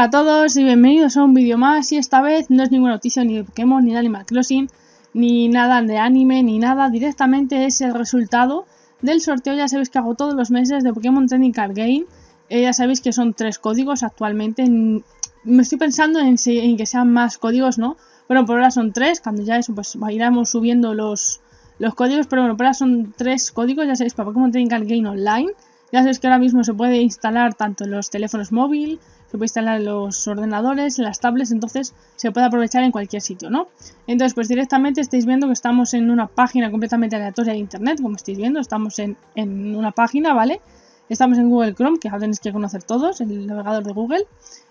Hola a todos y bienvenidos a un vídeo más y esta vez no es ninguna noticia ni de Pokémon ni de Animal Crossing ni nada de anime ni nada, directamente es el resultado del sorteo, ya sabéis que hago todos los meses de Pokémon Training Card Game, eh, ya sabéis que son tres códigos actualmente, me estoy pensando en, que sean más códigos, ¿no? Bueno, por ahora son tres, cuando ya eso pues iremos subiendo los, los códigos, pero bueno, por ahora son tres códigos, ya sabéis, para Pokémon Training Card Game Online, ya sabéis que ahora mismo se puede instalar tanto en los teléfonos móviles, se puede instalar en los ordenadores, en las tablets, entonces se puede aprovechar en cualquier sitio, ¿no? Entonces, pues directamente estáis viendo que estamos en una página completamente aleatoria de internet, como estáis viendo, estamos en, en una página, ¿vale? Estamos en Google Chrome, que ahora tenéis que conocer todos, el navegador de Google.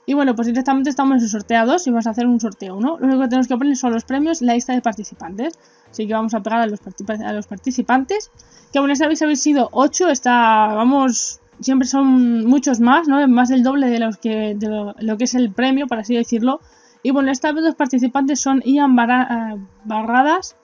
Y bueno, pues directamente estamos en sortea 2 y vamos a hacer un sorteo, ¿no? Lo único que tenemos que poner son los premios y la lista de participantes. Así que vamos a pegar a los, a los participantes. Que bueno, esta vez habéis sido 8, está, vamos, siempre son muchos más, ¿no? Más del doble de, los que, de lo, que es el premio, por así decirlo. Y bueno, esta vez los participantes son Ian eh, Barradas,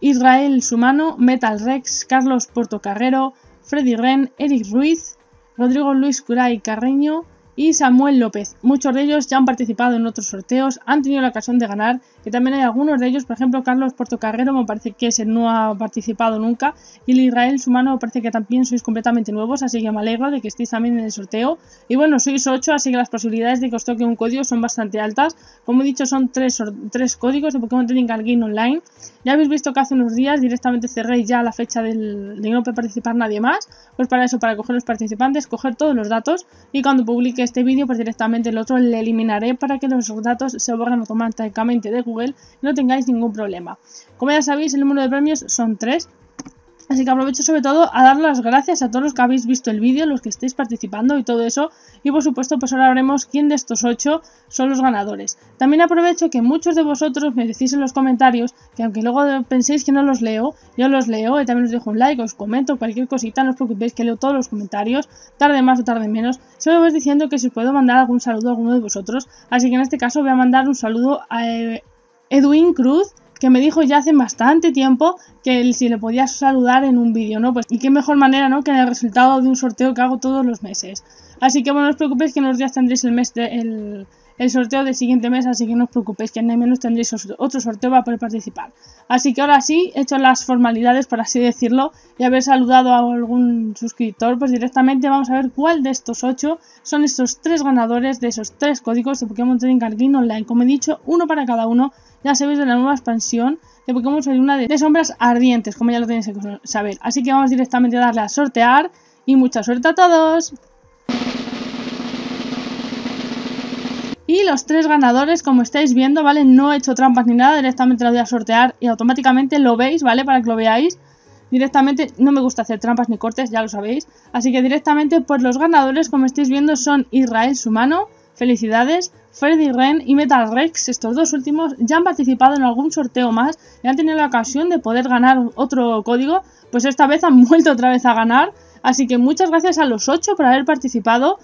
Israel Sumano, Metal Rex, Carlos Portocarrero, Freddy Ren, Eric Ruiz, Rodrigo Luis Curay Carreño, y Samuel López. Muchos de ellos ya han participado en otros sorteos, han tenido la ocasión de ganar, y también hay algunos de ellos, por ejemplo, Carlos Portocarrero me parece que ese no ha participado nunca, y el Israel Sumano me parece que también sois completamente nuevos, así que me alegro de que estéis también en el sorteo. Y bueno, sois 8, así que las posibilidades de que os toque un código son bastante altas. Como he dicho, son tres, tres códigos de Pokémon Trading Card Game Online. Ya habéis visto que hace unos días directamente cerré ya la fecha de no puede participar nadie más, pues para eso, para coger los participantes, coger todos los datos, y cuando publique este vídeo, pues directamente el otro le eliminaré para que los datos se borren automáticamente de Google no tengáis ningún problema. Como ya sabéis, el número de premios son 3. Así que aprovecho sobre todo a dar las gracias a todos los que habéis visto el vídeo, los que estéis participando y todo eso. Y por supuesto, pues ahora veremos quién de estos 8 son los ganadores. También aprovecho que muchos de vosotros me decís en los comentarios que aunque luego penséis que no los leo, yo los leo y también os dejo un like, os comento cualquier cosita, no os preocupéis que leo todos los comentarios, tarde más o tarde menos. Solo vais diciendo que si os puedo mandar algún saludo a alguno de vosotros. Así que en este caso voy a mandar un saludo a eh, Edwin Cruz que me dijo ya hace bastante tiempo que si le podía saludar en un vídeo, ¿no? Pues y qué mejor manera, ¿no? Que en el resultado de un sorteo que hago todos los meses. Así que bueno, no os preocupéis que en unos días tendréis el mes de, el, el sorteo del siguiente mes, así que no os preocupéis que en el menos tendréis otro sorteo para poder participar. Así que ahora sí, he hecho las formalidades, por así decirlo, y haber saludado a algún suscriptor, pues directamente vamos a ver cuál de estos ocho son estos tres ganadores de esos tres códigos de Pokémon Trading Card Online. Como he dicho, uno para cada uno ya sabéis de la nueva expansión de Pokémon Soy una de, sombras ardientes, como ya lo tenéis que saber. Así que vamos directamente a darle a sortear y mucha suerte a todos. Y los tres ganadores, como estáis viendo, ¿vale? No he hecho trampas ni nada, directamente lo voy a sortear y automáticamente lo veis, ¿vale? Para que lo veáis. Directamente no me gusta hacer trampas ni cortes, ya lo sabéis. Así que directamente, pues los ganadores, como estáis viendo, son Israel Sumano, felicidades, Freddy Ren y Metal Rex, estos dos últimos, ya han participado en algún sorteo más y han tenido la ocasión de poder ganar otro código, pues esta vez han vuelto otra vez a ganar. Así que muchas gracias a los ocho por haber participado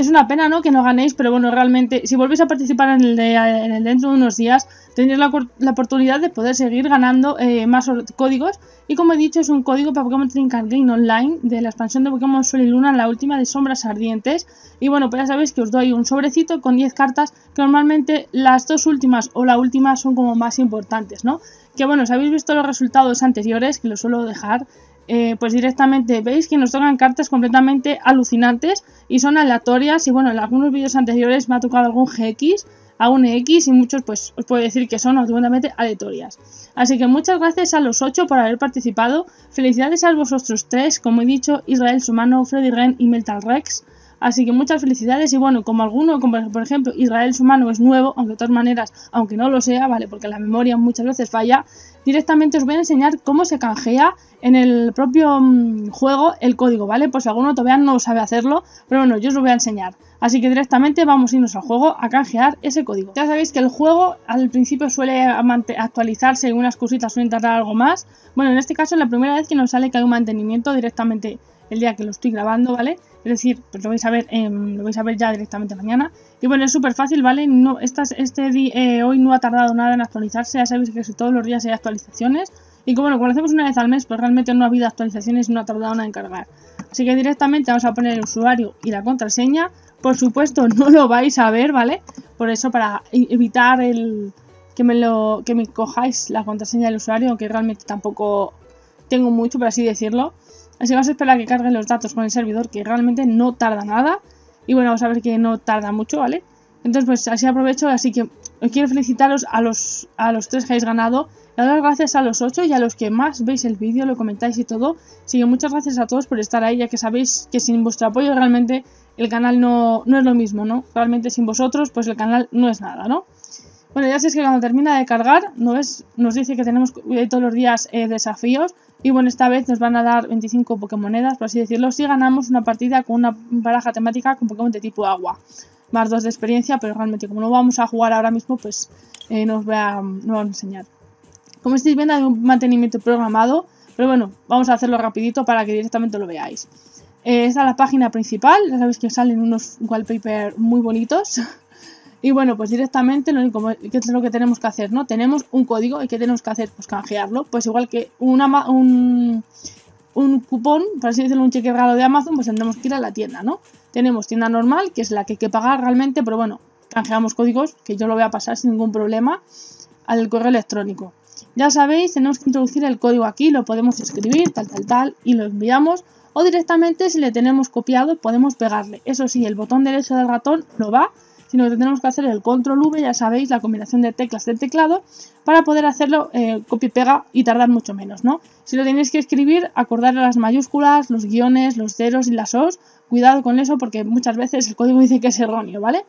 es una pena, ¿no? Que no ganéis, pero bueno, realmente, si volvéis a participar en el, de, dentro de unos días, tendréis la, oportunidad de poder seguir ganando eh, más códigos. Y como he dicho, es un código para Pokémon Card Game Online de la expansión de Pokémon Sol y Luna, la última de Sombras Ardientes. Y bueno, pues ya sabéis que os doy un sobrecito con 10 cartas, que normalmente las dos últimas o la última son como más importantes, ¿no? Que bueno, si habéis visto los resultados anteriores, que los suelo dejar, eh, pues directamente veis que nos tocan cartas completamente alucinantes y son aleatorias y bueno, en algunos vídeos anteriores me ha tocado algún GX, algún X y muchos pues os puedo decir que son automáticamente aleatorias. Así que muchas gracias a los 8 por haber participado, felicidades a vosotros tres, como he dicho, Israel Sumano, Freddy Ren y Mental Rex. Así que muchas felicidades y bueno, como alguno, como por ejemplo Israel Sumano es nuevo, aunque de todas maneras, aunque no lo sea, ¿vale? Porque la memoria muchas veces falla, directamente os voy a enseñar cómo se canjea en el propio mm, juego el código, ¿vale? Pues si alguno todavía no sabe hacerlo, pero bueno, yo os lo voy a enseñar. Así que directamente vamos a irnos al juego a canjear ese código. Ya sabéis que el juego al principio suele actualizarse unas cositas suelen tardar algo más. Bueno, en este caso es la primera vez que nos sale que hay un mantenimiento directamente el día que lo estoy grabando, ¿vale? Es decir, pues lo vais a ver, lo vais a ver ya directamente mañana. Y bueno, es súper fácil, ¿vale? No, este eh, hoy no ha tardado nada en actualizarse, ya sabéis que todos los días hay actualizaciones. Y como, bueno, lo hacemos una vez al mes, pues realmente no ha habido actualizaciones y no ha tardado nada en cargar. Así que directamente vamos a poner el usuario y la contraseña. Por supuesto, no lo vais a ver, ¿vale? Por eso, para evitar el que me lo que me cojáis la contraseña del usuario, aunque realmente tampoco tengo mucho, por así decirlo. Así vamos a esperar a que carguen los datos con el servidor, que realmente no tarda nada. Y bueno, vamos a ver que no tarda mucho, ¿vale? Entonces, pues así aprovecho, así que os quiero felicitaros a los, a los tres que habéis ganado. Dar las gracias a los ocho y a los que más veis el vídeo, lo comentáis y todo. Así que muchas gracias a todos por estar ahí, ya que sabéis que sin vuestro apoyo realmente el canal no, no es lo mismo, ¿no? Realmente sin vosotros, pues el canal no es nada, ¿no? Bueno, ya sabéis que cuando termina de cargar, ¿no es? nos dice que tenemos eh, todos los días eh, desafíos. Y bueno, esta vez nos van a dar 25 Pokémonedas, por así decirlo, si ganamos una partida con una baraja temática con Pokémon de tipo agua. Más dos de experiencia, pero realmente como no vamos a jugar ahora mismo, pues eh, nos, voy a, nos a enseñar. Como estáis viendo hay un mantenimiento programado, pero bueno, vamos a hacerlo rapidito para que directamente lo veáis. Eh, esta es la página principal, ya sabéis que salen unos wallpaper muy bonitos. Y bueno, pues directamente lo único que es lo que tenemos que hacer, ¿no? Tenemos un código y ¿qué tenemos que hacer? Pues canjearlo. Pues igual que una, un, un cupón, por así decirlo, un cheque regalo de Amazon, pues tendremos que ir a la tienda, ¿no? Tenemos tienda normal, que es la que hay que pagar realmente, pero bueno, canjeamos códigos, que yo lo voy a pasar sin ningún problema, al correo electrónico. Ya sabéis, tenemos que introducir el código aquí, lo podemos escribir, tal, tal, tal, y lo enviamos. O directamente, si le tenemos copiado, podemos pegarle. Eso sí, el botón derecho del ratón no va, sino que tenemos que hacer el control V, ya sabéis, la combinación de teclas del teclado, para poder hacerlo eh, copia y pega y tardar mucho menos, ¿no? Si lo tenéis que escribir, acordar las mayúsculas, los guiones, los ceros y las os, cuidado con eso porque muchas veces el código dice que es erróneo, ¿vale?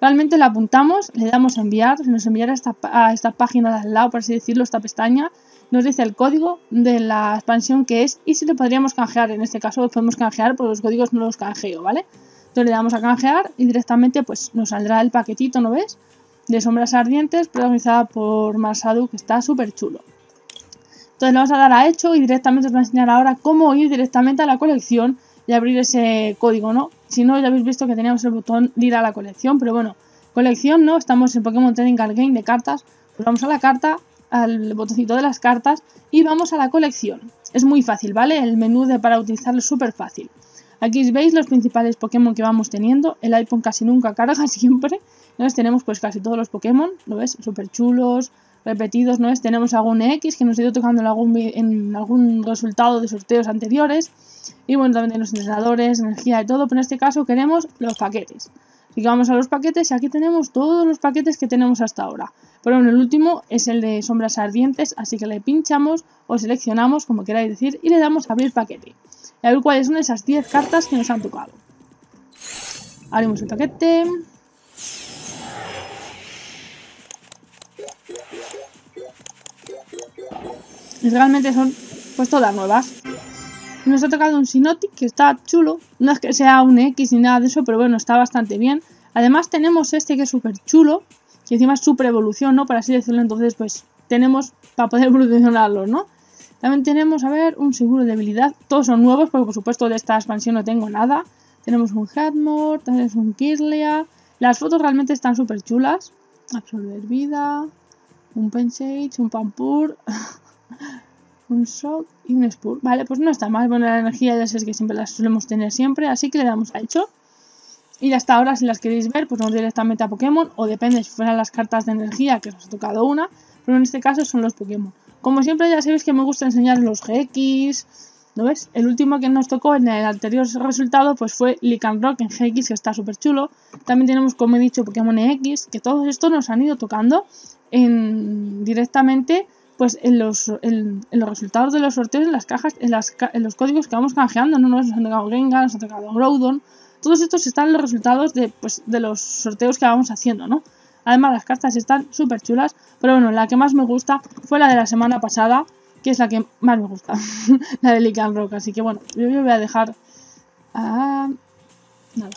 Realmente lo apuntamos, le damos a enviar, se nos enviará a esta página de al lado, por así decirlo, esta pestaña, nos dice el código de la expansión que es y si le podríamos canjear. En este caso lo podemos canjear, porque los códigos no los canjeo, ¿vale? Entonces le damos a canjear y directamente pues nos saldrá el paquetito, ¿no ves? De sombras ardientes protagonizada por Masadu que está súper chulo. Entonces le vamos a dar a hecho y directamente os voy a enseñar ahora cómo ir directamente a la colección y abrir ese código, ¿no? Si no, ya habéis visto que teníamos el botón de ir a la colección, pero bueno, colección, ¿no? Estamos en Pokémon Trading Card Game de cartas, pues vamos a la carta, al botoncito de las cartas y vamos a la colección. Es muy fácil, ¿vale? El menú de para utilizarlo es súper fácil. Aquí veis los principales Pokémon que vamos teniendo. El iPhone casi nunca carga, siempre. Entonces tenemos pues casi todos los Pokémon, ¿lo ves? Súper chulos, repetidos, ¿no es? Tenemos algún X que nos ha ido tocando en algún, resultado de sorteos anteriores. Y bueno, también tenemos entrenadores, energía y todo, pero en este caso queremos los paquetes. Así que vamos a los paquetes y aquí tenemos todos los paquetes que tenemos hasta ahora. Pero bueno, el último es el de sombras ardientes, así que le pinchamos o seleccionamos, como queráis decir, y le damos a abrir paquete y a ver cuáles son esas 10 cartas que nos han tocado. Abrimos el paquete. Y realmente son pues todas nuevas. Nos ha tocado un Sinotic que está chulo. No es que sea un X ni nada de eso, pero bueno, está bastante bien. Además tenemos este que es súper chulo. Que encima es super evolución, ¿no? Para así decirlo. Entonces, pues tenemos para poder evolucionarlo, ¿no? También tenemos, a ver, un seguro de habilidad. Todos son nuevos, porque por supuesto de esta expansión no tengo nada. Tenemos un Headmore, tenemos un Kirlia. Las fotos realmente están súper chulas. Absorber vida, un Pensage, un Pampur, un Shock y un Spur. Vale, pues no está mal. Bueno, la energía ya sé que siempre la solemos tener siempre, así que le damos a hecho. Y hasta ahora, si las queréis ver, pues vamos directamente a Pokémon, o depende si fueran las cartas de energía, que os ha tocado una, pero en este caso son los Pokémon. Como siempre ya sabéis que me gusta enseñar los GX, ¿no ves? El último que nos tocó en el anterior resultado pues fue Rock en GX, que está súper chulo. También tenemos, como he dicho, Pokémon X, que todos estos nos han ido tocando en, directamente pues en los, en, los resultados de los sorteos, en las cajas, en, las, en los códigos que vamos canjeando, ¿no? Nos han tocado Gengar, nos han tocado Groudon. Todos estos están en los resultados de, pues, de los sorteos que vamos haciendo, ¿no? Además, las cartas están súper chulas. Pero bueno, la que más me gusta fue la de la semana pasada, que es la que más me gusta. la de Lican Rock. Así que bueno, yo, voy a dejar... Ah, nada.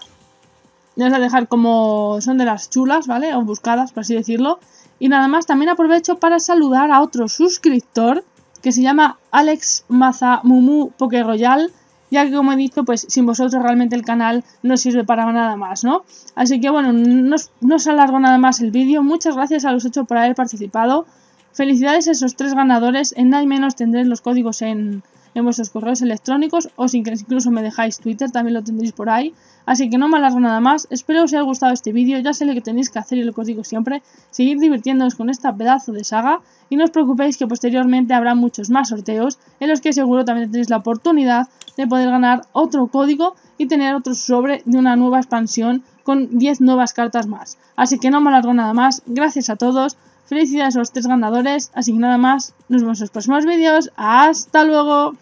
Voy a dejar como son de las chulas, ¿vale? O buscadas, por así decirlo. Y nada más, también aprovecho para saludar a otro suscriptor que se llama Alex Mazamumu Poké Royal ya que como he dicho, pues sin vosotros realmente el canal no sirve para nada más, ¿no? Así que bueno, no, os alargo nada más el vídeo. Muchas gracias a los ocho por haber participado. Felicidades a esos tres ganadores. En nada menos tendréis los códigos en, en vuestros correos electrónicos o si incluso me dejáis Twitter, también lo tendréis por ahí. Así que no me alargo nada más, espero os haya gustado este vídeo, ya sé lo que tenéis que hacer y lo que os digo siempre, seguir divirtiéndoos con esta pedazo de saga. Y no os preocupéis que posteriormente habrá muchos más sorteos en los que seguro también tendréis la oportunidad de poder ganar otro código y tener otro sobre de una nueva expansión con 10 nuevas cartas más. Así que no me alargo nada más, gracias a todos, felicidades a los tres ganadores, así que nada más, nos vemos en los próximos vídeos, hasta luego.